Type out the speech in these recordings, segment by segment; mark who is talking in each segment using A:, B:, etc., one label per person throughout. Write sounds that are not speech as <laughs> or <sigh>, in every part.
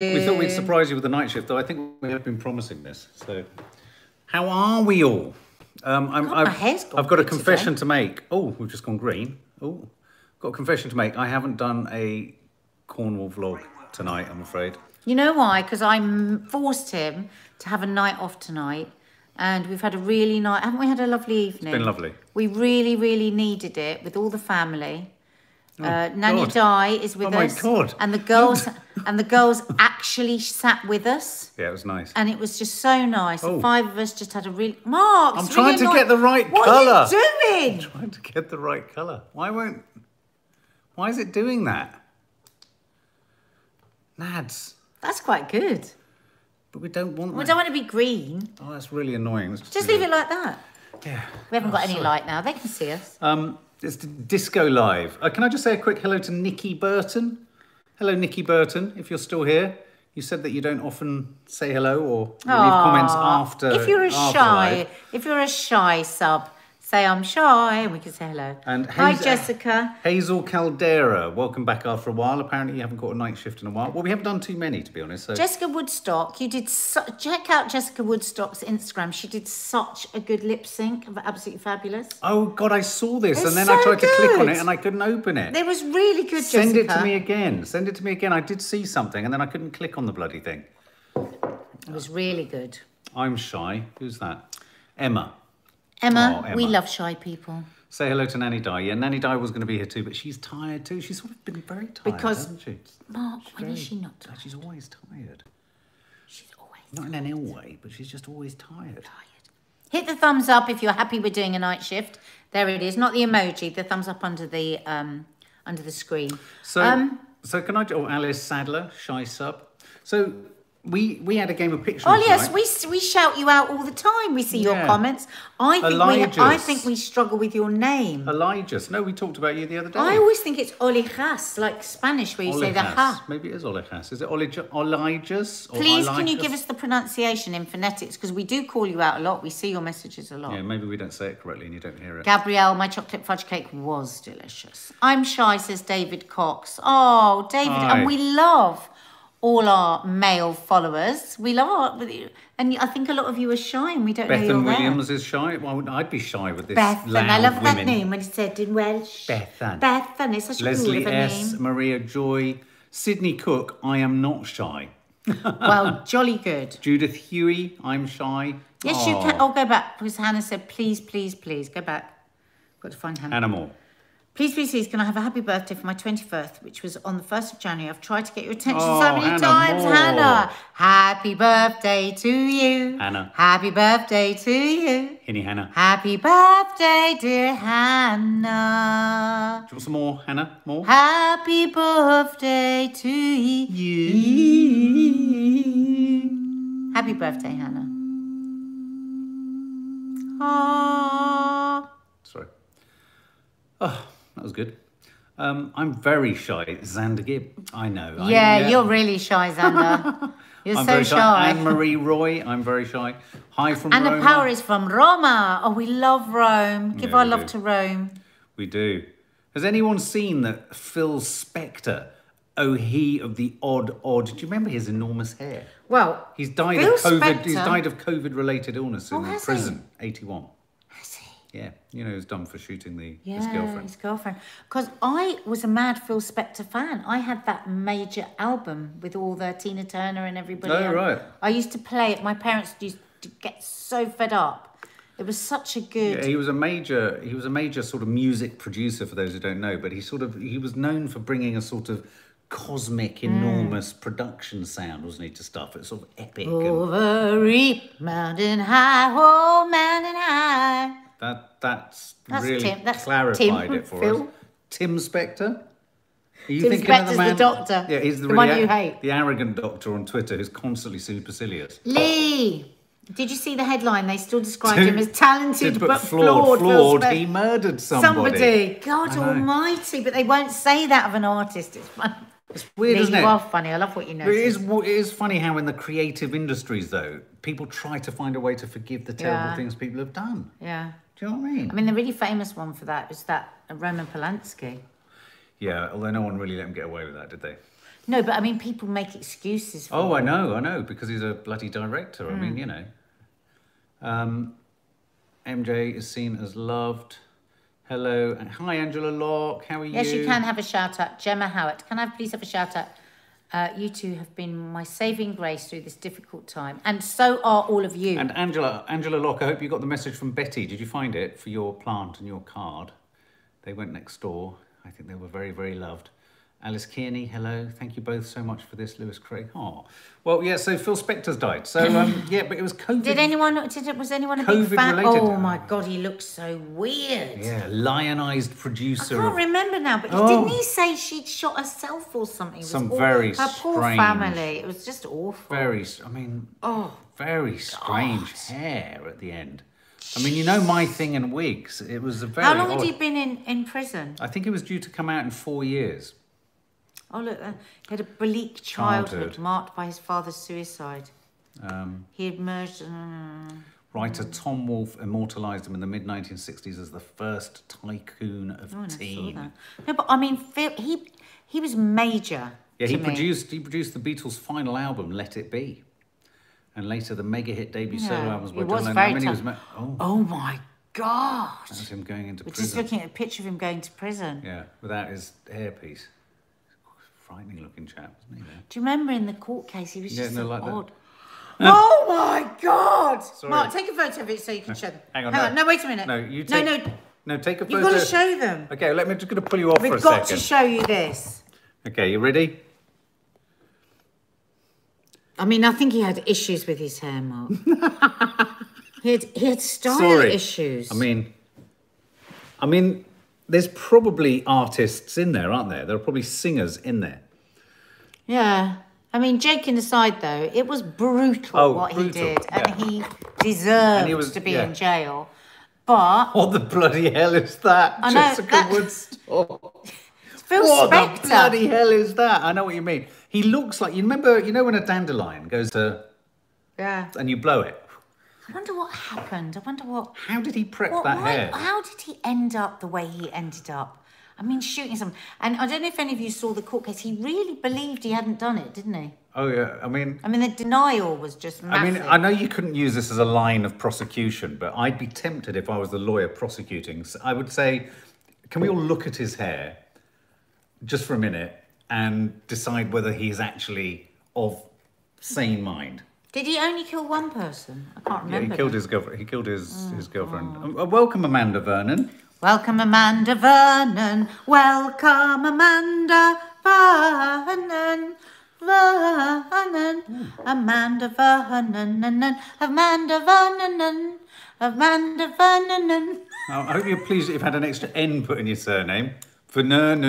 A: We thought we'd surprise you with the night shift, though I think we have been promising this. So, how are we all? Um, I'm,
B: God,
A: I've,
B: hair's gone
A: I've got a confession to make. Oh, we've just gone green. Oh, got a confession to make. I haven't done a Cornwall vlog tonight, I'm afraid.
B: You know why? Because I forced him to have a night off tonight, and we've had a really nice. Haven't we had a lovely evening?
A: It's been lovely.
B: We really, really needed it with all the family. Uh, Nanny
A: Oh, God.
B: Di is with
A: Oh my
B: us,
A: God.
B: and the girls <laughs> and the girls actually sat with us.
A: Yeah, it was nice.
B: And it was just so nice.
A: Oh.
B: The five of us just had a really Mark.
A: I'm trying
B: really
A: to
B: annoying.
A: get the right
B: what
A: colour.
B: are you doing?
A: trying to get the right colour. Why won't? Why is it doing that? Nads,
B: That's quite good.
A: but we don't want
B: We
A: that.
B: don't want to be green.
A: Oh, that's really annoying. Let's
B: Just leave it like that.
A: Yeah.
B: We haven't got any
A: sorry.
B: light now. They can see us.
A: Um, it's Disco Live. Uh, can I just say a quick hello to Nikki Burton? Hello, Nikki Burton. If you're still here, you said that you don't often say hello or leave comments after.
B: If you're a
A: after
B: shy,
A: live.
B: if you're a shy sub, say I'm shy, and we can say hello.
A: And
B: Hi,
A: Hazel-
B: Jessica.
A: Hazel Caldera, welcome back after a while. Apparently, you haven't got a night shift in a while. Well, we haven't done too many, to be honest. So
B: Jessica Woodstock, you did su- check out Jessica Woodstock's Instagram. She did such a good lip sync, absolutely fabulous.
A: Oh God, I saw this,
B: It's
A: and then I
B: so
A: tried to click on it, and I couldn't open it.
B: It was really good,
A: Send
B: Jessica.
A: it to me again. Send it to me again. I did see something, and then I couldn't click on the bloody thing.
B: It was really good.
A: I'm shy. Who's that? Emma.
B: Emma,
A: Oh,
B: we love shy people
A: Say hello to Nanny Di. Yeah, Nanny Di was going to be here too, but she's tired too. She's sort of been very tired,
B: Because-
A: hasn't she?
B: Mark, when
A: Very-
B: is she not tired?
A: She's always tired.
B: She's always
A: Not in an ill way, but she's just always tired.
B: tired. Hit the thumbs up if you're happy we're doing a night shift. There it is, not the emoji, the thumbs up under the um under the screen.
A: So,
B: Um,
A: so can I? Oh, Alice Sadler, shy sub. So we we had a game of picture.
B: Oh yes, we we shout you out all the time. We see your comments. I think we I think we struggle with your name.
A: Elijah. No, we talked about you the other day.
B: I always think it's Olijas, like Spanish, where you say the ha.
A: Maybe it is Olijas. Is it Olij- Elijah's? or
B: Please, can you give us the pronunciation in phonetics? Because we do call you out a lot. We see your messages a lot.
A: Yeah, maybe we don't say it correctly and you don't hear it.
B: Gabrielle, my chocolate fudge cake was delicious. I'm shy, says David Cox. Oh, David,
A: Hi.
B: and we love all our male followers. We love, and I think a lot of you are shy, and we don't know
A: Bethan
B: you're
A: Williams is shy. Well, I'd be shy with this.
B: Bethan, I love
A: women.
B: that name when it's said in Welsh.
A: Bethan.
B: Bethan, it's such a cool
A: Leslie
B: a
A: S,
B: name.
A: Maria Joy, Sydney Cook. I am not shy. <laughs>
B: Well, jolly good.
A: Judith Huey. I'm shy.
B: Yes, you
A: Aw.
B: can. Oh, go back because Hannah said, please, please, please, go back. Got to find Hannah.
A: Animal.
B: Please, please, please, can I have a happy birthday for my 21st, which was on the 1st of January? I've tried to get your attention
A: Oh,
B: so many
A: Hannah,
B: times,
A: more.
B: Hannah. Happy birthday to you.
A: Hannah.
B: Happy birthday to you.
A: Henny Hannah.
B: Happy birthday, dear Hannah.
A: Do you want some more, Hannah? More?
B: Happy birthday to you. Happy birthday, Hannah. Aww.
A: Sorry. Oh, that was good. Um, I'm very shy. Xander Gibb. I know. I-
B: Yeah, you're really shy, Xander. <laughs> You're
A: I'm
B: so
A: very
B: shy.
A: Anne Marie Roy. I'm very shy. Hi from
B: And the power is from Roma. Oh, we love Rome. Give
A: Yeah,
B: our love
A: do.
B: to Rome.
A: We do. Has anyone seen that Phil Spector? Oh, he of the odd, odd. Do you remember his enormous hair?
B: Well,
A: He's died
B: Phil
A: of covid he's died of covid related illness in
B: Oh, has he?
A: prison. 81.
B: has he?
A: Yeah, you know, he was done for shooting the
B: Yeah,
A: his girlfriend.
B: his girlfriend. Because I was a mad Phil Spector fan. I had that major album with all the Tina Turner and everybody.
A: Oh,
B: on.
A: right.
B: I used to play it. My parents used to get so fed up. It was such a good.
A: Yeah, he was a major. He was a major sort of music producer for those who don't know. But he sort of he was known for bringing a sort of cosmic,
B: Hmm.
A: enormous production sound, wasn't he? To stuff. It's sort of epic. And
B: River Deep Mountain High, oh mountain high.
A: That that's,
B: That's
A: really
B: Tim- that's
A: clarified
B: Tim,
A: it for
B: Phil.
A: us. Tim Spector. Are you
B: Tim
A: thinking of
B: Spector's the doctor,
A: Yeah, he's the,
B: the
A: really
B: one you hate.
A: the arrogant doctor on Twitter who's constantly supercilious.
B: Lee. Did you see the headline? They still described him as talented
A: Did-
B: but, flawed.
A: Flawed.
B: Spector.
A: He murdered somebody.
B: Somebody. God almighty. But they won't say that of an artist. It's funny.
A: It's weird,
B: Lee,
A: isn't
B: you
A: it?
B: are funny. I love what you know.
A: It is, it is funny how in the creative industries, though, people try to find a way to forgive the terrible
B: Yeah.
A: things people have done.
B: Yeah.
A: Do you know what I mean?
B: I mean, the really famous one for that is that Roman Polanski.
A: yeah, although no one really let him get away with that, did they?
B: No, but I mean, people make excuses for
A: Oh, I know, I know, because he's a bloody director. I mean,
B: Hmm.
A: you know. Um, MJ is seen as loved. Hello. Hi, Angela Locke. How are you?
B: Yes, you can have a shout out. Gemma Howard, can I please have a shout out? Uh, you two have been my saving grace through this difficult time, and so are all of you.
A: And Angela, Angela Locke, I hope you got the message from Betty. Did you find it for your plant and your card? They went next door. I think they were very, very loved. Alice Kearney, hello. Thank you both so much for this, Lewis Craig. Oh, well, yeah. So Phil Spector's died. So um, <laughs> yeah, but it was COVID.
B: did anyone? Did it? Was anyone a big
A: COVID
B: fan?
A: related.
B: Oh my god, he looks so weird.
A: Yeah, lionized producer.
B: I
A: can't
B: remember now, but
A: Oh.
B: didn't he say she'd shot herself or something?
A: Some
B: aw-
A: very
B: her poor family. It was just awful.
A: very. I mean,
B: Oh,
A: very strange hair at the end. I mean, you know my thing and wigs. It was a very.
B: how long had he been in in prison?
A: I think it was due to come out in four years.
B: Oh look, uh, he had a bleak childhood,
A: Childhood.
B: marked by his father's suicide.
A: Um,
B: He emerged. Uh,
A: writer Tom Wolfe immortalised him in the mid 1960s as the first tycoon of
B: oh, and I saw
A: teen.
B: No, but I mean, Phil, he he was major.
A: Yeah, he
B: me.
A: produced he produced the Beatles' final album, Let It Be, and later the mega hit debut solo
B: Yeah,
A: albums by
B: he
A: John Lennon.
B: very
A: I mean, was ma- oh,
B: Oh my god!
A: that was him going into
B: We're just looking at a picture of him going to prison.
A: Yeah, without his hairpiece. Frightening looking chap, wasn't he? There?
B: Do you remember in the court case he was
A: Yeah,
B: just
A: no,
B: so
A: like that.
B: odd? <laughs> oh my god!
A: Sorry.
B: Mark, take a photo of it so you can show them.
A: Hang on,
B: Hang
A: no.
B: on, no, wait a minute.
A: No, you
B: No,
A: take.
B: no,
A: no, No, take a photo.
B: you've got to show them.
A: Okay, let me just gonna pull you off for a
B: We've got
A: second.
B: to show you this.
A: Okay, you ready?
B: I mean, I think he had issues with his hair, Mark. <laughs> he had he had style
A: Sorry.
B: issues.
A: I mean, I mean, there's probably artists in there, aren't there? There are probably singers in there.
B: yeah. I mean, joking aside, though, it was brutal
A: Oh,
B: what
A: brutal,
B: he did, and he deserved
A: he was-
B: to be
A: yeah.
B: in jail. But <laughs>
A: What the bloody hell is that?
B: I know,
A: Jessica
B: that-
A: Woodstock.
B: Phil
A: What the bloody hell is that? I know what you mean. He looks like you remember. You know when a dandelion goes to
B: Yeah.
A: and you blow it.
B: I wonder what happened. I wonder what.
A: How did he prep
B: what
A: that
B: why-
A: hair?
B: How did he end up the way he ended up? I mean, shooting some. And I don't know if any of you saw the court case. He really believed he hadn't done it, didn't he?
A: Oh yeah, I mean,
B: I mean, the denial was just
A: I mean, I know you couldn't use this as a line of prosecution, but I'd be tempted if I was the lawyer prosecuting. So I would say, can we all look at his hair just for a minute and decide whether he's actually of sane mind?
B: Did he only kill one person? I can't remember.
A: Yeah, he killed
B: now.
A: his girlfriend. He killed his
B: Oh,
A: his girlfriend. Uh, welcome, Amanda Vernon.
B: Welcome, Amanda Vernon. Welcome, Amanda Vernon. Vernon. Amanda Vernon. Amanda Vernon. Amanda Vernon.
A: I I hope you're pleased that you've had an extra N put in your surname. Vernon.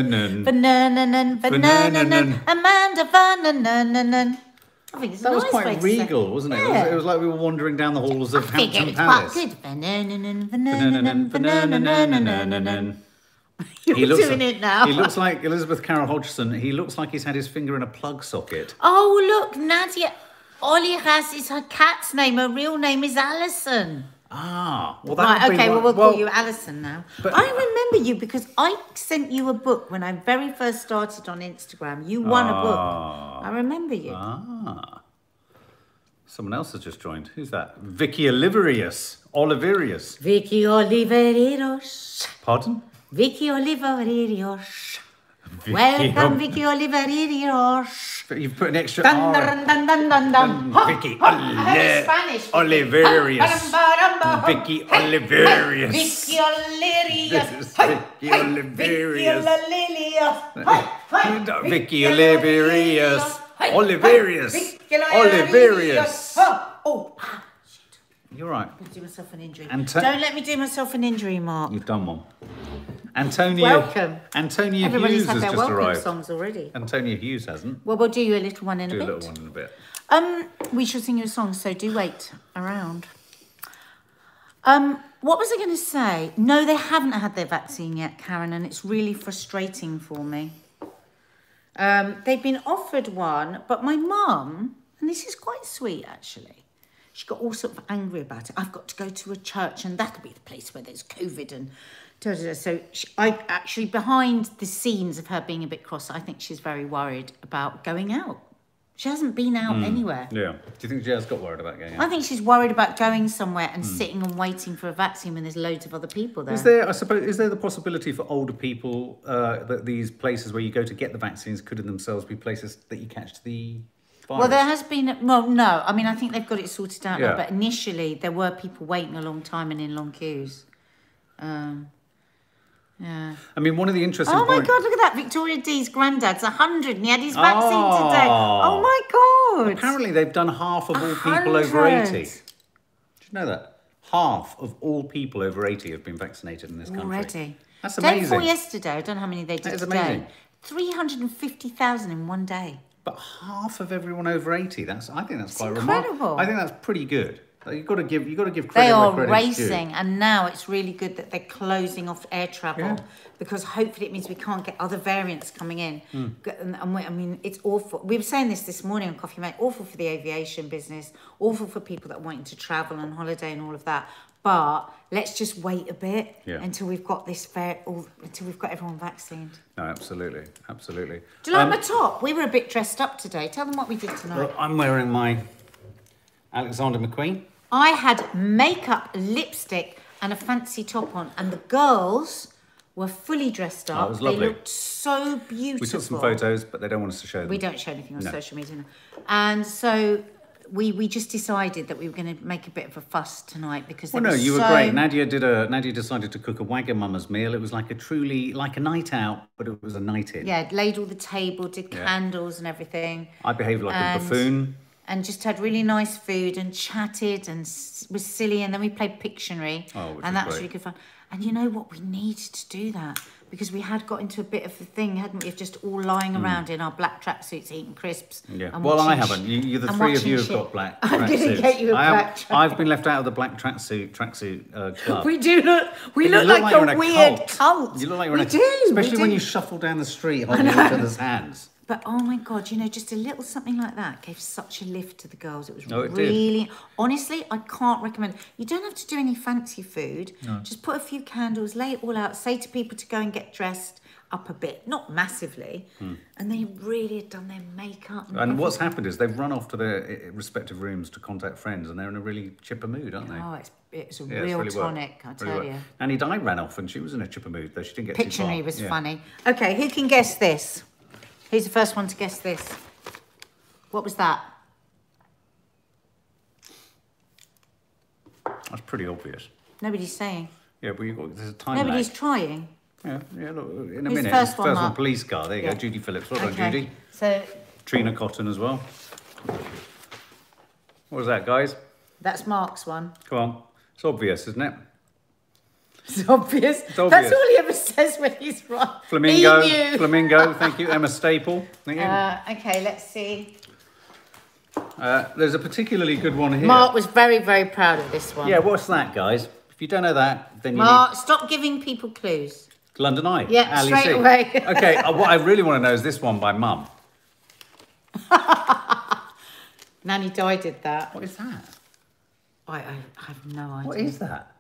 B: Vernon. Vernon. Amanda Vernon. I think it's
A: That was
B: nice way
A: quite
B: say-
A: regal, wasn't it? It, was, it was like we were wandering down the halls of Hampton
B: quite
A: Palace.
B: good. You're
A: He looks
B: doing
A: like,
B: it now.
A: He looks like Elizabeth Carroll Hodgson. He looks like he's had his finger in a plug socket.
B: Oh, look, Nadia. Ollie has is her cat's name. Her real name is Alison.
A: Ah, well, that
B: Right, okay, well, we'll call you Alison now.
A: but-
B: I remember you because I sent you a book when I very first started on Instagram. You won a book.
A: Ah.
B: I remember you.
A: Ah. Someone else has just joined. Who's that? Vicky Oliverius. Oliverius.
B: Vicky Oliverios.
A: Pardon?
B: Vicky Oliverios. Welcome, Vicky Oliverios.
A: But You've put an extra
B: Dun,
A: R.
B: dun, dun, dun, dun, dun. Ha,
A: Vicky
B: ha, I had a
A: Oli-
B: Spanish.
A: Oliverius.
B: Dum,
A: Vicky Oliverius.
B: Vicky Oliverius.
A: Vicky Oliverius.
B: Vicky Oliverius.
A: Vicky Oliverius. Oliverius.
B: Vicky Oh.
A: You're right.
B: I'm do myself an injury.
A: Anto-
B: Don't let me do myself an injury, Mark.
A: You've done one. Antonia.
B: Welcome.
A: Antonia
B: Everybody's
A: Hughes
B: had
A: has
B: their
A: just
B: welcome
A: arrived.
B: songs already.
A: Antonia Hughes hasn't.
B: Well, we'll do you a little one in
A: Do
B: a bit.
A: Do a little one in a bit.
B: Um, we shall sing you a song, so do wait around. Um, what was I going to say? No, they haven't had their vaccine yet, Karen, and it's really frustrating for me. Um, they've been offered one, but my mum, and this is quite sweet actually, she got all sort of angry about it. I've got to go to a church, and that'll be the place where there's COVID and. Da, da, da. So she, I actually behind the scenes of her being a bit cross, I think she's very worried about going out. She hasn't been out anywhere.
A: Yeah. Do you think Jazz got worried about going out?
B: I think she's worried about going somewhere and sitting and waiting for a vaccine when there's loads of other people there.
A: Is there, I suppose, is there the possibility for older people uh, that these places where you go to get the vaccines could in themselves be places that you catch the virus?
B: Well, there has been. Well, no. I mean, I think they've got it sorted out
A: Yeah.
B: now. But initially, there were people waiting a long time and in long queues. Um, yeah.
A: I mean, one of the interesting
B: Oh my
A: points.
B: God! Look at that. Victoria D's granddad's hundred, and he had his vaccine
A: Oh.
B: today. Oh my God!
A: Apparently, they've done half of all
B: A
A: people over 80. Did you know that? Half of all people over 80 have been vaccinated in this country.
B: already.
A: That's amazing.
B: Day before yesterday. I don't know how many they did
A: is
B: today.
A: amazing.
B: Three hundred and fifty thousand in one day.
A: But half of everyone over 80, that's I think that's quite
B: incredible.
A: remarkable. I think that's pretty good. You've got to give, you've got to give credit.
B: They are
A: where credit's due.
B: racing, and now it's really good that they're closing off air travel
A: Yeah.
B: because hopefully it means we can't get other variants coming in.
A: Hmm.
B: G- And, and we, I mean, it's awful. We were saying this this morning on Coffee Mate. Awful for the aviation business. Awful for people that are wanting to travel and holiday and all of that. But let's just wait a bit
A: Yeah.
B: until we've got this fair, all, until we've got everyone vaccinated.
A: No, absolutely, absolutely.
B: Do you like
A: Um,
B: my top? We were a bit dressed up today. Tell them what we did tonight.
A: well, I'm wearing my Alexander McQueen.
B: I had makeup, lipstick, and a fancy top on, and the girls were fully dressed up.
A: Oh, it was
B: They looked so beautiful.
A: We took some photos, but they don't want us to show them.
B: We don't show anything on
A: No.
B: social media, and so we we just decided that we were going to make a bit of a fuss tonight because.
A: Well, no, you were great. Nadia did a. Nadia decided to cook a Wagamama's meal. It was like a truly like a night out, but it was a night in.
B: Yeah, laid all the table, did
A: Yeah.
B: candles and everything.
A: I behaved like
B: And-
A: a buffoon.
B: And just had really nice food and chatted and was silly. And then we played Pictionary,
A: Oh,
B: and that was really good fun. And you know what? We needed to do that because we had got into a bit of a thing, hadn't we? Of just all lying around in our black tracksuits eating crisps.
A: Hmm. Yeah. Well, I haven't. You, you the three of you have
B: shit.
A: got black <laughs>
B: I'm gonna
A: tracksuits.
B: get you a
A: I
B: black track-
A: I've been left out of the black tracksuit tracksuit uh, <laughs> club.
B: We do look. We look,
A: look
B: like,
A: you're
B: a weird cult.
A: You look like you're
B: we
A: in a
B: do.
A: especially when you shuffle down the street holding each other's hands.
B: But oh my god, you know, just a little something like that gave such a lift to the girls. It was
A: Oh, it did.
B: really honestly, I can't recommend. You don't have to do any fancy food. Just put a few candles, lay it all out, say to people to go and get dressed up a bit, not massively. And they really had done their makeup.
A: Hmm. And what's happened is they've run off to their respective rooms to contact friends, and they're in a really chipper mood, aren't they?
B: Oh, it's it's a
A: Yeah, it's
B: real
A: really worked.
B: tonic, I
A: Really
B: tell
A: worked.
B: you.
A: Annie Di ran off, and she was in a chipper mood, though she didn't get.
B: Pictionary was
A: Yeah.
B: funny. Okay, who can guess this? Who's the first one to guess this? What was that?
A: That's pretty obvious.
B: Nobody's saying.
A: Yeah, but you've got there's a time
B: Nobody's
A: lag.
B: trying.
A: Yeah, yeah. Look, in a
B: Who's the
A: minute,
B: first one,
A: first one,
B: Mark?
A: police car. There you
B: Yeah.
A: go, Judy Phillips. Well done,
B: Okay.
A: Judy.
B: So
A: Trina Cotton as well. What was that, guys?
B: that's Mark's one.
A: Come on. It's obvious, isn't it?
B: It's obvious.
A: obvious.
B: That's all he ever says when he's right.
A: Flamingo. Flamingo. Thank you, Emma Staple. Thank you.
B: Uh, okay, let's see.
A: Uh, there's a particularly good one here.
B: Mark was very, very proud of this one.
A: Yeah, what's that, guys? If you don't know that, then you
B: Mark, stop giving people clues.
A: London Eye.
B: Yeah,
A: Ali
B: straight
A: C.
B: away. <laughs>
A: okay, uh, what I really want to know is this one by Mum. <laughs>
B: Nanny Di did that.
A: What is that?
B: I, I have no idea.
A: What is that?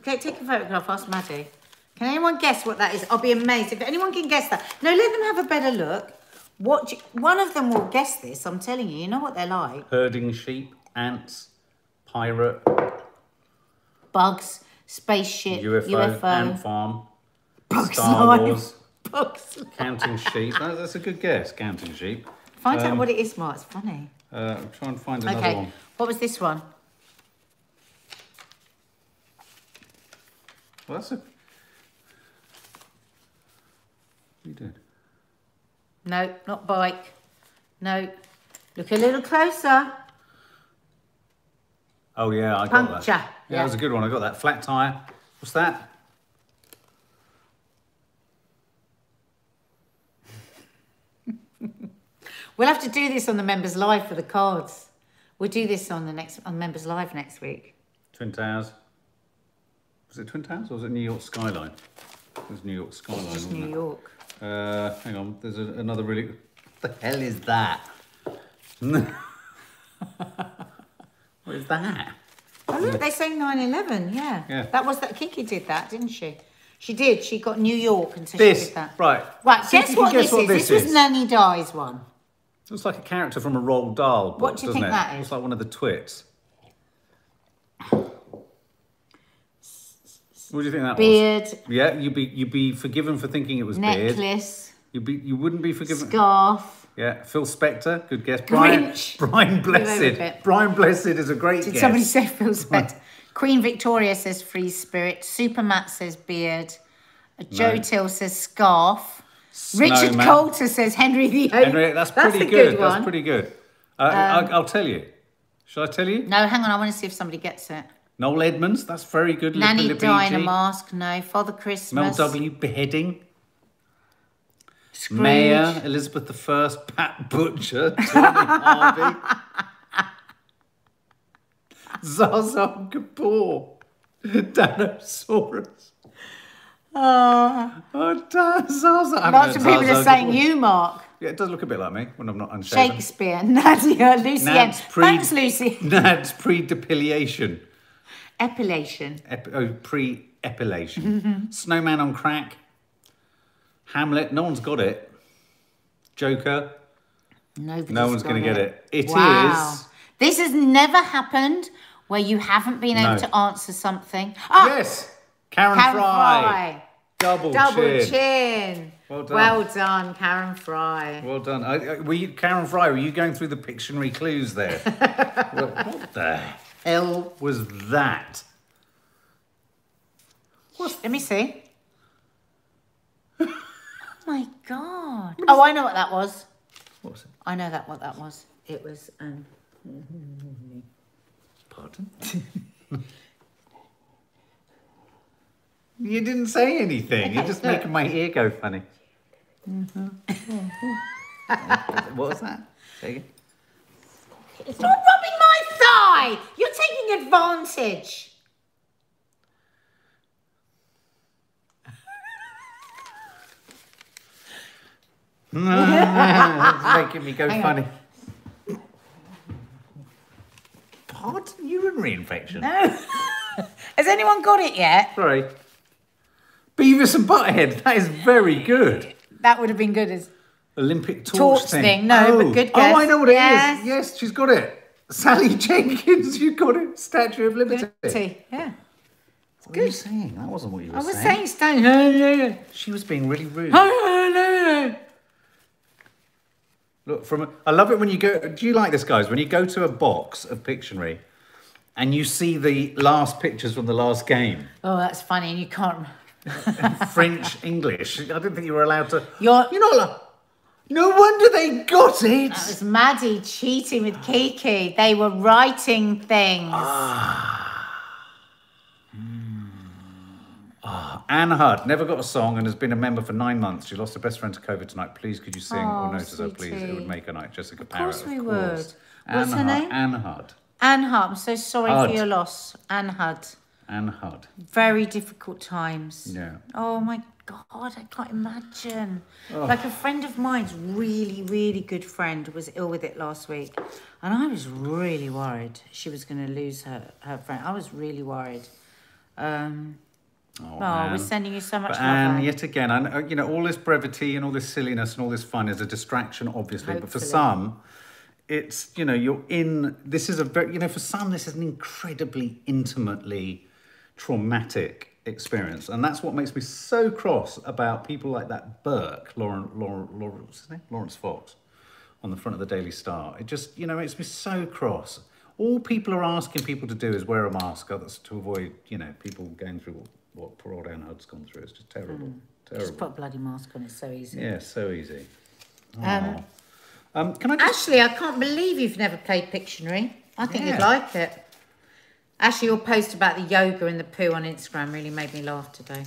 B: Okay, take a photograph. Ask Maddie. Can anyone guess what that is? I'll be amazed if anyone can guess that. No, let them have a better look. What? you- one of them will guess this. I'm telling you. You know what they're like.
A: Herding sheep, ants, pirate,
B: Bugs, spaceship,
A: UFO,
B: UFO,
A: ant farm,
B: Bugs
A: Star
B: Life.
A: Wars,
B: bugs.
A: counting sheep. That- That's a good guess, counting sheep.
B: Find out
A: Um,
B: what it is, Mark. It's funny.
A: Uh, I'm trying to find another
B: Okay.
A: one.
B: What was this one?
A: Well, that's a. You did.
B: No, not bike. No. Look a little closer.
A: Oh yeah, I got that.
B: Puncture.
A: Yeah,
B: Yeah.
A: that was a good one. I got that flat tire. What's that? <laughs>
B: We'll have to do this on the members live for the cards. We'll do this on the next on members live next week.
A: Twin Towers. Was it Twin Towers or was it New York Skyline? It was New York Skyline,
B: It's
A: wasn't
B: New
A: it?
B: York.
A: Uh, hang on, there's a, another really. What the hell is that? <laughs> What is that?
B: Oh look, they say 9-11, yeah.
A: Yeah.
B: That was that Kiki did that, didn't she? She did. She got New York and so she did that.
A: right.
B: Right,
A: See
B: guess what
A: guess
B: this
A: what
B: is?
A: this
B: This,
A: is.
B: was Nanny Dies one.
A: Looks like a character from a Roald Dahl book,
B: What do you
A: doesn't
B: think
A: it?
B: that is?
A: Looks like one of the twits. What do you think that was?
B: Beard,
A: was? Yeah, you'd be you'd be forgiven for thinking it was beard.
B: necklace,
A: You'd be you wouldn't be forgiven.
B: scarf.
A: Yeah, Phil Spector, good guess. Brian
B: Grinch.
A: Brian
B: a
A: Blessed. Brian Blessed is a great
B: Did
A: guess.
B: somebody say Phil Spector? Queen Victoria says free spirit. Super Matt says beard. Joe
A: No.
B: Till says scarf. Richard
A: Snowman.
B: Coulter says Henry VIII.
A: Henry, that's pretty
B: a
A: good.
B: Um,
A: That's pretty good. Uh, I'll, I'll tell you. Shall I tell you?
B: No, hang on. I want to see if somebody gets it.
A: Noel Edmonds, that's very good.
B: Nanny Die in a mask. No. Father
A: Mel
B: Christmas.
A: W. beheading.
B: Scrooge.
A: Mayor Elizabeth I, Pat Butcher, Tony Harvey, <laughs> Zsa Zsa Gabor, Dinosaurus. Ah.
B: Oh,
A: Oh, Dan- Zsa Zsa. I
B: lots of people are saying
A: Gabor.
B: you, Mark.
A: Yeah, it does look a bit like me when I'm not unshaven.
B: Shakespeare, <laughs> Nadia, Lucy
A: Nad's pre-
B: Thanks, Lucy.
A: Nad's pre-depilation.
B: Epilation.
A: Ep- oh, pre-epilation. <laughs> Snowman on crack. Hamlet. No one's got it. Joker.
B: Nobody's
A: No one's going to get it. It is.
B: wow. This has never happened where you haven't been able
A: No.
B: to answer something. Ah,
A: Yes. Karen,
B: Karen
A: Fry.
B: Fry.
A: Double,
B: Double
A: chin.
B: chin.
A: Well done.
B: Well done, Karen Fry.
A: Well done. I, I, were you, Karen Fry, were you going through the Pictionary clues there? Well, <laughs> what the hell was that?
B: Let me see. oh <laughs> my god. Oh, I know what that was.
A: What was it?
B: I know that what that was. It was um
A: Pardon? <laughs> you didn't say anything. You're just making my ear go funny. <laughs> what was that?
B: It's not rubbing thigh! You're taking advantage.
A: it's making me go
B: Hang on.
A: funny. Pardon? Urinary infection?
B: No. Has anyone got it yet?
A: Sorry. Beavis and Butthead. That is very good.
B: That would have been good as
A: Olympic torch,
B: Torch
A: thing.
B: thing, no, but oh. good
A: Oh, I know what it is.
B: Yes.
A: Yes, she's got it. Sally Jenkins, you got it. Statue of Liberty.
B: tea. Yeah.
A: What were you saying? That wasn't what you were
B: I was
A: saying.
B: saying stand.
A: She was being really rude. Look, from a, I love it when you go. Do you like this, guys? When you go to a box of Pictionary, and you see the last pictures from the last game,
B: Oh, that's funny. And you can't. <laughs>
A: French, English. I didn't think you were allowed to.
B: You're.
A: You're not. Allowed, no wonder they got it.
B: That was Maddie cheating with Kiki. They were writing things. Ah.
A: Ah, Anne Hudd never got a song and has been a member for nine months. She lost her best friend to COVID tonight. Please, could you sing
B: Oh,
A: or notice her, please? It would make her night. Jessica
B: course
A: Parrott, of course
B: we
A: course.
B: would. What's her
A: Hudd.
B: name?
A: Anne Hudd.
B: Anne Hudd. I'm so sorry
A: Hudd.
B: for your loss. Anne Hudd.
A: Anne Hudd.
B: Very difficult times.
A: Yeah.
B: Oh my God, I can't imagine.
A: Oh.
B: Like a friend of mine's really, really good friend was ill with it last week. And I was really worried she was going to lose her, her friend. I was really worried. Um,
A: Oh,
B: oh, we're sending you so much
A: But
B: love.
A: Anne,
B: Anne.
A: yet again, I know, you know, all this brevity and all this silliness and all this fun is a distraction, obviously. But for some, it's you know, you're in. This is a very, you know, for some, this is an incredibly intimately traumatic experience, and that's what makes me so cross about people like that Burke, Lauren, Lauren, Lauren what's his name, Laurence Fox, on the front of the Daily Star. It just, you know, makes me so cross. All people are asking people to do is wear a mask, others to avoid, you know, people going through what, what poor old Anne Hudd's gone through. It's just terrible, terrible.
B: Just put a bloody mask on, it's so easy.
A: Yeah, so easy.
B: Um,
A: Um, can I just?
B: Ashley, I can't believe you've never played Pictionary. I think you'd like it. Ashley, your post about the yoga and the poo on Instagram really made me laugh today.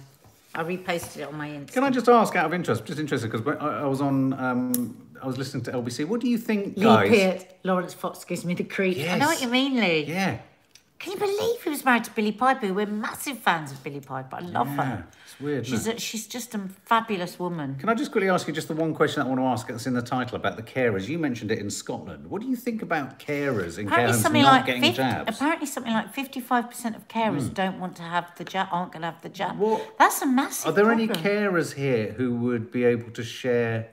B: I reposted it on my Instagram.
A: Can I just ask out of interest, just interested because I, I was on, um, I was listening to LBC. What do you think,
B: Lee
A: guys?
B: Peart, Laurence Fox gives me the creep. I know what you mean, Lee.
A: Yeah.
B: Can you believe he was married to Billie Piper? We're massive fans of Billie Piper. I love
A: Yeah,
B: her.
A: it's weird. Isn't
B: She's
A: it?
B: a, she's just a fabulous woman.
A: Can I just quickly ask you just the one question that I want to ask that's in the title about the carers? You mentioned it in Scotland. What do you think about carers in
B: Apparently something
A: not
B: like
A: getting
B: 50,
A: jabs?
B: Apparently something like fifty-five percent of carers hmm. don't want to have the jab. Aren't going to have the jab.
A: What-
B: That's a massive.
A: Are there any carers here who would be able to share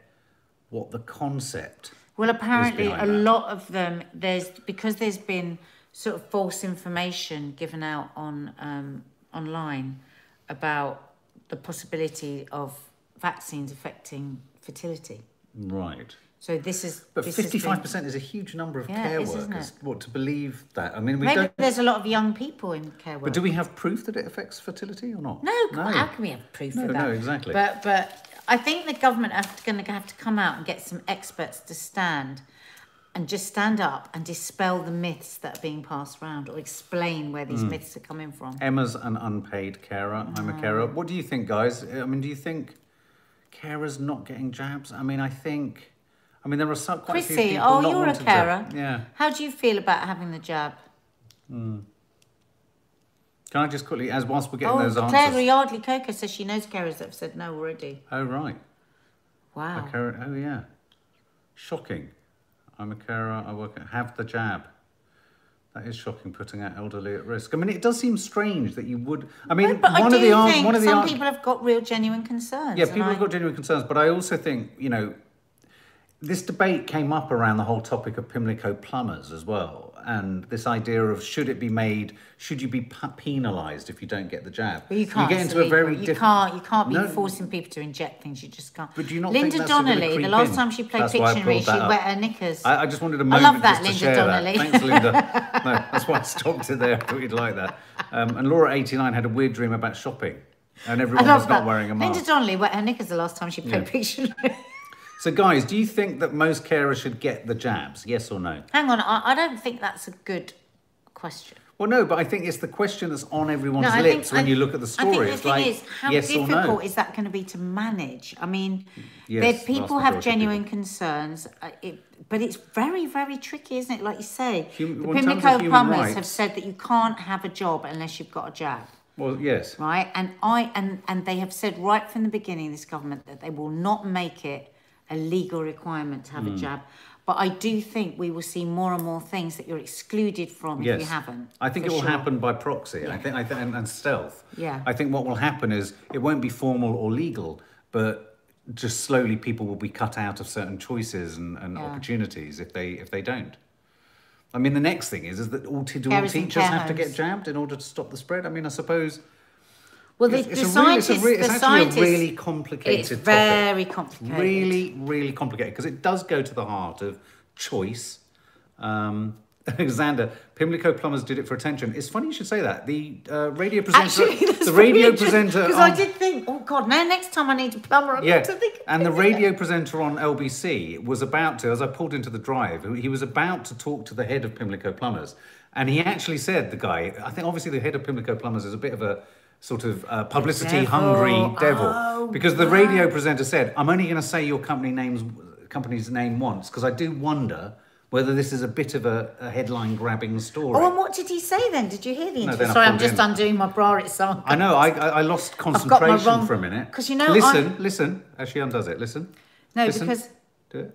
A: what the concept?
B: Well, apparently, a
A: that.
B: lot of them there's because there's been sort of false information given out on um, online about the possibility of vaccines affecting fertility.
A: Right.
B: So this is
A: But
B: this
A: fifty-five percent is a huge number of
B: Yeah,
A: care
B: it is, isn't
A: workers.
B: it?
A: What to believe that? I mean, we
B: Maybe
A: don't.
B: there's a lot of young people in care work.
A: But do we have proof that it affects fertility or not?
B: No, how can we have proof
A: No,
B: of that?
A: no, exactly.
B: But but I think the government are going to have to come out and get some experts to stand and just stand up and dispel the myths that are being passed around or explain where these hmm. myths are coming from.
A: Emma's an unpaid carer. I'm a carer. Ah. What do you think, guys? I mean, do you think carers not getting jabs? I mean, I think. I mean, there are some quite a few
B: Chrissy,
A: people
B: oh, you're a
A: to-
B: carer.
A: Yeah.
B: How do you feel about having the jab? Hmm.
A: Can I just quickly, as whilst we're getting
B: Oh,
A: those
B: Claire
A: answers?
B: Yardley Coco says she knows carers that have said no already.
A: Oh right.
B: Wow.
A: Carer. Oh yeah. Shocking. I'm a carer. I work at have the jab. That is shocking, putting our elderly at risk. I mean, it does seem strange that you would. I mean,
B: No, but
A: one
B: I
A: of the ar- one of the
B: some
A: ar-
B: people have got real genuine concerns.
A: Yeah, people
B: I-
A: have got genuine concerns, but I also think, you know, this debate came up around the whole topic of Pimlico plumbers as well, and this idea of should it be made, should you be penalised if you don't get the jab?
B: You can't.
A: You
B: get
A: into a very.
B: You
A: diff-
B: can't. You can't be
A: No.
B: forcing people to inject things. You just can't.
A: But do you not
B: Linda Donnelly, the last
A: in?
B: time she played
A: That's
B: Pictionary, she
A: up.
B: wet her knickers.
A: I, I just wanted a moment
B: love that,
A: just to
B: Linda
A: share
B: Donnelly.
A: that. Thanks, Linda. <laughs> no, that's why I stopped it there. I thought you'd like that. Um, and Laura, 89, had a weird dream about shopping, and everyone was
B: that.
A: not wearing a mask.
B: Linda Donnelly wet her knickers the last time she played Pictionary.
A: So, guys, do you think that most carers should get the jabs? Yes or no?
B: Hang on, I, I don't think that's a good question.
A: Well, no, but I think it's the question that's on everyone's
B: No,
A: lips
B: think,
A: when
B: I-
A: you look at the story.
B: I think the
A: it's
B: thing
A: like
B: is, how
A: yes
B: difficult
A: no.
B: is that going to be to manage? I mean,
A: Yes,
B: people have genuine concerns, uh, it, but it's very, very tricky, isn't it? Like you say,
A: Hum-
B: the
A: well, in terms of
B: Pimlico plumbers
A: rights-
B: have said that you can't have a job unless you've got a jab.
A: Well, yes.
B: right? And I and and they have said right from the beginning, this government, that they will not make it a legal requirement to have
A: Hmm.
B: a jab. But I do think we will see more and more things that you're excluded from if you haven't.
A: I think it will
B: sure.
A: happen by proxy. I think, I think and, and stealth.
B: Yeah.
A: I think what will happen is it won't be formal or legal, but just slowly people will be cut out of certain choices and, and
B: Yeah.
A: opportunities if they if they don't. I mean, the next thing is is that all, do all teachers have to get jabbed in order to stop the spread? I mean, I suppose
B: Well, the,
A: it's,
B: the
A: it's a really, it's,
B: scientists,
A: a re- it's
B: the
A: actually
B: scientists,
A: a really complicated
B: it's
A: topic.
B: very complicated.
A: Really, really complicated because it does go to the heart of choice. Um, <laughs> Alexander, Pimlico plumbers did it for attention. It's funny you should say that. The uh, radio presenter,
B: Actually, <laughs>
A: the radio presenter,
B: because I did think, oh God, now next time I need a plumber, I'm
A: yeah,
B: going to think.
A: and the
B: it.
A: radio presenter on LBC was about to, as I pulled into the drive, he was about to talk to the head of Pimlico Plumbers, and he actually said, the guy, I think obviously the head of Pimlico Plumbers is a bit of a sort of uh, publicity-hungry
B: Devil.
A: devil,
B: Oh,
A: because the radio presenter said, "I'm only going to say your company names, company's name once, because I do wonder." Whether this is a bit of a, a headline-grabbing story.
B: Oh, and what did he say then? Did you hear the interview?
A: I
B: Sorry, I'm just
A: in.
B: undoing my bra. It's on.
A: I know. I, I lost concentration
B: wrong-
A: for a minute.
B: Because you know,
A: Listen,
B: I'm-
A: listen. As she undoes it, listen.
B: No,
A: Listen.
B: because
A: Do it.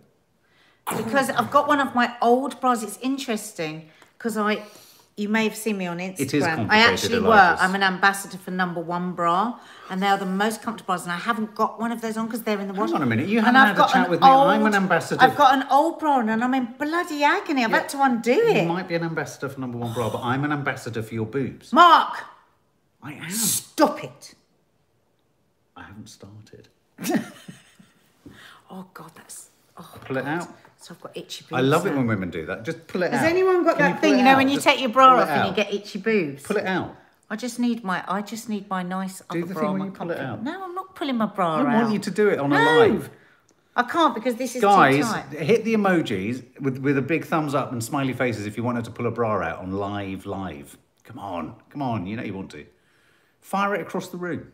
B: because I've got one of my old bras. It's interesting because I, you may have seen me on Instagram.
A: It is
B: I actually
A: Elias.
B: work. I'm an ambassador for Number One Bra, and they are the most comfortable bras. And I haven't got one of those on because they're in the wash.
A: on a minute, you haven't
B: I've
A: had a
B: got
A: chat
B: an
A: with me. I'm an ambassador
B: I've got an old bra on, and I'm in bloody agony. I've had to undo it.
A: You might be an ambassador for number one bra, but I'm an ambassador for your boobs.
B: Mark,
A: I am.
B: stop it.
A: I haven't started. <laughs>
B: Oh God, that's. Oh,
A: Pull it out.
B: So I've got itchy boobs.
A: I love it when women do that. Just pull it
B: Has
A: out.
B: Has anyone got
A: Can
B: that thing? You know,
A: out?
B: when you
A: Just
B: take your bra off and you get itchy boobs.
A: Pull it out.
B: I just need my. I just need my nice
A: Do
B: other
A: the
B: bra.
A: thing when you pull it out.
B: No, I'm not pulling my bra
A: I
B: out.
A: want you to do it on a
B: No.
A: live.
B: I can't because this is
A: Guys,
B: too tight.
A: hit the emojis with, with a big thumbs up and smiley faces if you wanted to pull a bra out on live, live. Come on, come on, you know you want to. Fire it across the room.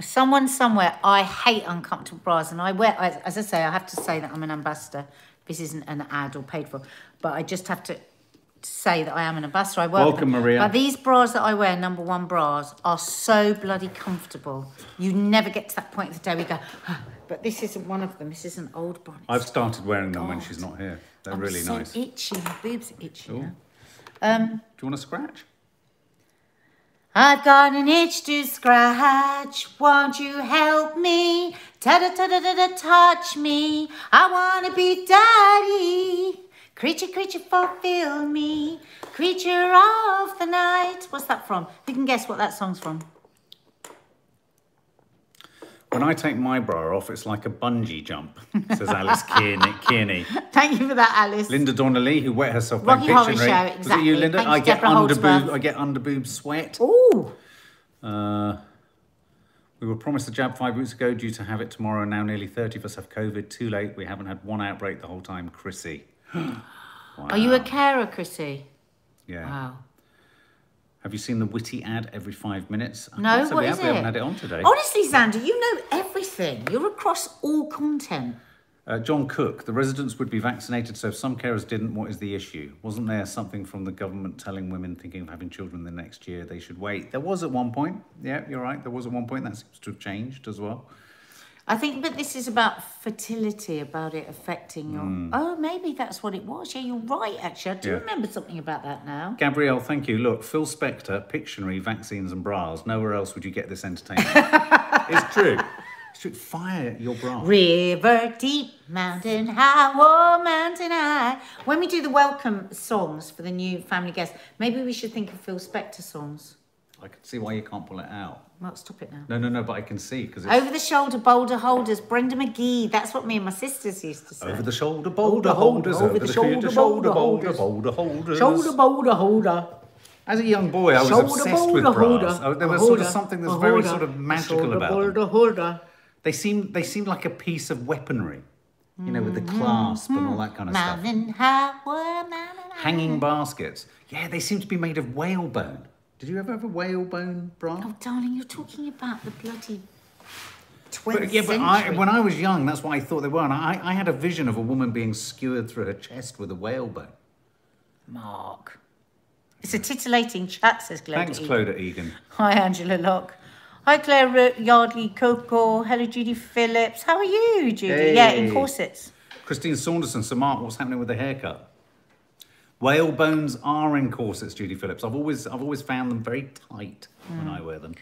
B: Someone somewhere. I hate uncomfortable bras, and I wear. As, as I say, I have to say that I'm an ambassador. This isn't an ad or paid for, but I just have to say that I am an ambassador. I work
A: Welcome. Maria.
B: But these bras that I wear, number one bras, are so bloody comfortable. You never get to that point of the day where you go, "Ah," but this isn't one of them. This is an old bra.
A: I've started wearing them when she's not here. They're
B: I'm
A: really
B: so
A: nice.
B: itchy. My boobs itchy Um,
A: Do you want to scratch?
B: I've got an itch to scratch. Won't you help me? Ta da ta da da da touch me. I wanna be daddy. Creature, creature, fulfill me. Creature of the night. What's that from? Who can guess what that song's from?
A: When I take my bra off, it's like a bungee jump, says Alice <laughs> Kearney. Kearney.
B: Thank you for that, Alice.
A: Linda Donnelly, who wet herself
B: Rocky Horror. Show,
A: Was it you, Linda?
B: Thanks,
A: I get under boob. I get under boob sweat.
B: Ooh.
A: Uh, we were promised the jab five weeks ago, due to have it tomorrow. Now nearly 30 of us have COVID. Too late. We haven't had one outbreak the whole time. Chrissy. <gasps>
B: Are you a carer, Chrissy?
A: Yeah.
B: Wow.
A: Have you seen the witty ad every five minutes?
B: No, what
A: we
B: is
A: have. We haven't
B: it?
A: had it on today.
B: Honestly, Xander, you know everything. You're across all content.
A: Uh, John Cook, the residents would be vaccinated, so if some carers didn't, what is the issue? Wasn't there something from the government telling women thinking of having children the next year they should wait? There was at one point. Yeah, you're right. There was at one point. That seems to have changed as well.
B: I think, but this is about fertility, about it affecting your. Mm. Oh, maybe that's what it was. Yeah, you're right. Actually, I do.
A: Yeah.
B: remember something about that now.
A: Gabrielle, thank you. Look, Phil Spector, Pictionary, vaccines and bras. Nowhere else would you get this entertainment. <laughs> it's true. It's true. Fire your bra.
B: River deep, mountain high, oh mountain high. When we do the welcome songs for the new family guests, maybe we should think of Phil Spector songs.
A: I can see why you can't pull it out.
B: Well, stop it now.
A: No, no, no, but I can see because it's
B: Over the shoulder boulder holders, Brenda McGee. That's what me and my sisters used to say.
A: over the shoulder boulder holders,
B: over the shoulder
A: shoulder
B: boulder
A: boulder holders.
B: shoulder boulder holder.
A: As a young boy, I was
B: Shoulder
A: obsessed with
B: boulder holder.
A: Oh, there was sort of something that's very sort of magical about them.
B: boulder holder.
A: They seemed they seemed like a piece of weaponry, you know, with the mm-hmm. clasp and all that kind of stuff.
B: Mountain high, mountain.
A: Hanging baskets. Yeah, they seem to be made of whalebone. Did you ever have a whalebone bra?
B: Oh, darling, you're talking about the bloody 20th
A: But, yeah, but I, when I was young, that's what I thought they were. And I, I had a vision of a woman being skewered through her chest with a whalebone.
B: Mark. It's a titillating chat, says Claire.
A: Thanks. Clodagh Egan.
B: Hi, Angela Locke. Hi, Claire Yardley Coco. Hello, Judy Phillips. How are you, Judy? Yeah, in corsets.
A: Christine Saunderson, so Mark, what's happening with the haircut? Whalebones are in corsets, Judy Phillips. I've always, I've always found them very tight when I wear them.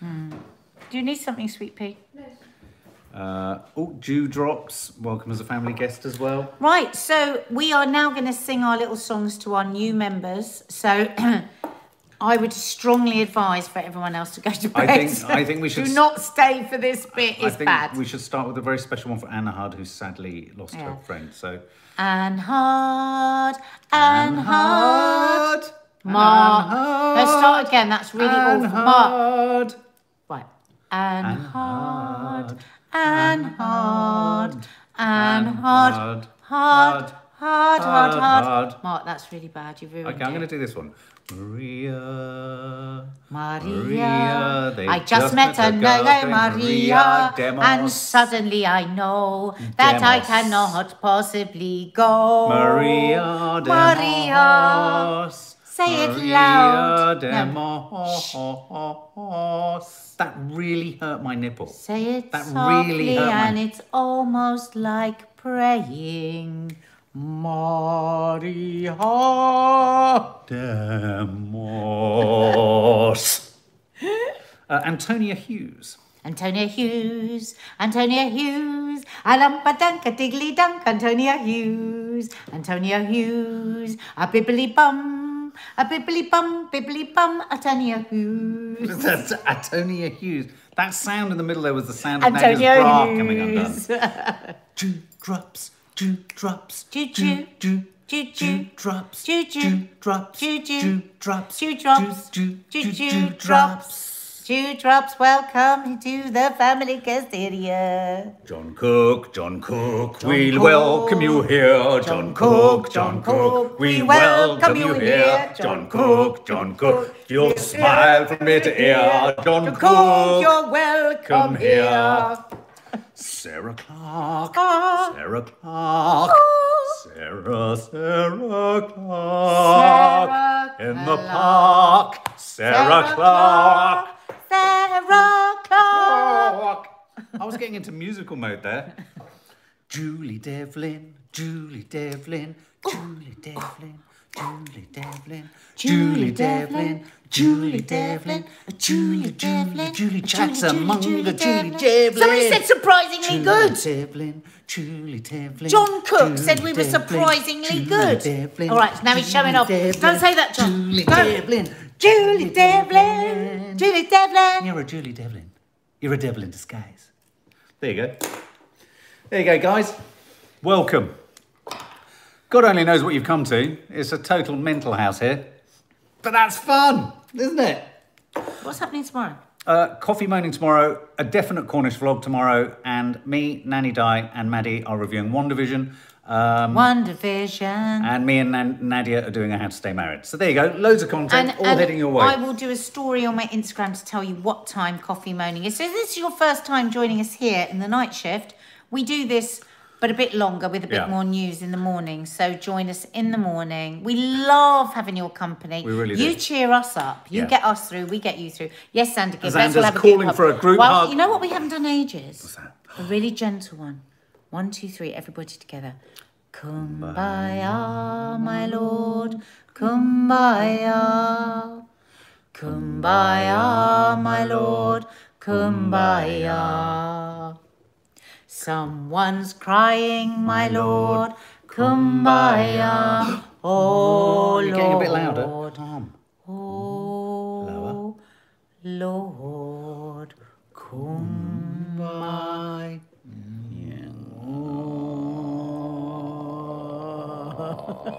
B: Do you need something, sweet pea?
A: Uh, oh, Dewdrops, welcome as a family guest as well.
B: Right, so we are now going to sing our little songs to our new members. So <clears throat> I would strongly advise for everyone else to go to
A: I
B: bed.
A: think- I think we <laughs> should
B: Do not stay for this bit.
A: I
B: It's
A: think
B: bad.
A: we should start with a very special one for Anna Hudd, who sadly lost
B: Yeah.
A: her friend. So,
B: And hard, and hard. Mark. Let's start again. That's really
A: and
B: awful. Mark. Right. And hard,
A: hard,
B: and hard, and hard,
A: hard,
B: hard, hard, hard,
A: hard,
B: hard.
A: hard.
B: Mark, that's really bad. You've ruined
A: Okay, I'm going to do this one. Maria.
B: Maria,
A: Maria, they
B: I just,
A: just
B: met
A: met
B: another Maria,
A: Maria Demos.
B: and suddenly I know that I cannot possibly go.
A: Maria
B: Maria,
A: Demos.
B: say it loud.
A: Demos. That really hurt my nipple.
B: Say it
A: That
B: softly,
A: really
B: and it's almost like praying. Maria.
A: Demos. Uh, Antonia Hughes.
B: Antonia Hughes, Antonia Hughes, a lumpa dunk, a diggly dunk, Antonia Hughes, Antonia Hughes, a bibbly bum, a bibbly bum, bibbly bum, Antonia Hughes. <laughs>
A: That's Antonia Hughes. That sound in the middle there was the sound of
B: Antonia
A: Nadia's bra coming undone.
B: Hughes.
A: Dew drops, dew drops,
B: Choo
A: dew,
B: choo.
A: dew,
B: Choo choo.
A: dew drops,
B: Choo choo.
A: dew drops,
B: Choo choo.
A: dew drops,
B: Dew drops.
A: dew, dew,
B: Choo
A: dew,
B: choo drops. Welcome to the family guest area.
A: John Cook, John Cook,
B: John
A: we'll
B: Cook.
A: welcome you here. John Cook, John Cook, we welcome you here. John Cook, John Cook, you'll smile from ear to ear. John
B: Cook,
A: Cook,
B: you're welcome
A: come
B: here.
A: Sarah Clark.
B: Ah.
A: Sarah Clark. Sarah, Sarah Clark.
B: Sarah
A: In the park. Sarah Clark.
B: Sarah Clark.
A: Clark. I was getting into musical mode there. Julie Devlin, Julie Devlin, Julie Devlin, Julie Devlin, Julie Devlin, Julie Devlin, Julie Devlin, Julie Jackson-Monger, Julie Devlin.
B: Somebody said surprisingly
A: Julie
B: good.
A: Devlin, Julie Devlin.
B: John Cook
A: Julie
B: said we were surprisingly
A: Julie
B: good.
A: Devlin,
B: All right, now he's showing off.
A: Julie
B: Don't say that, John.
A: Julie
B: Don't.
A: Devlin.
B: Julie Devlin. Julie Devlin.
A: You're a Julie Devlin. You're a devil in disguise. There you go. There you go, guys. Welcome. God only knows what you've come to. It's a total mental house here. But that's fun, isn't it?
B: What's happening tomorrow?
A: Uh, coffee moaning tomorrow, a definite Cornish vlog tomorrow, and me, Nanny Di, and Maddie are reviewing WandaVision. Um,
B: One Division.
A: and me and Nan- Nadia are doing a How to Stay Married. So there you go, loads of content, all heading your way.
B: I will do a story on my Instagram to tell you what time coffee moaning is. So if this is your first time joining us here in the night shift. We do this, but a bit longer with a bit
A: Yeah.
B: more news in the morning. So join us in the morning. We love having your company.
A: We really
B: You
A: do.
B: cheer us up. You
A: Yeah.
B: get us through. We get you through. Yes, Sander Gibbs. let's
A: Xander's
B: all have a
A: calling for a group
B: well,
A: hug.
B: You know what we haven't done ages?
A: What's that?
B: A really gentle one. One, two, three. Everybody together. Kumbaya, my lord. Kumbaya. Kumbaya, my lord. Kumbaya. Someone's crying, my lord. Kumbaya. <gasps> Oh,
A: You're getting a bit
B: Lord.
A: louder. Calm.
B: Oh, Lord. Kumbaya.
A: My mm. <laughs>